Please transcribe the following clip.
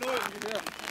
3-0.